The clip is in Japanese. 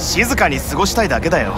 静かに過ごしたいだけだよ。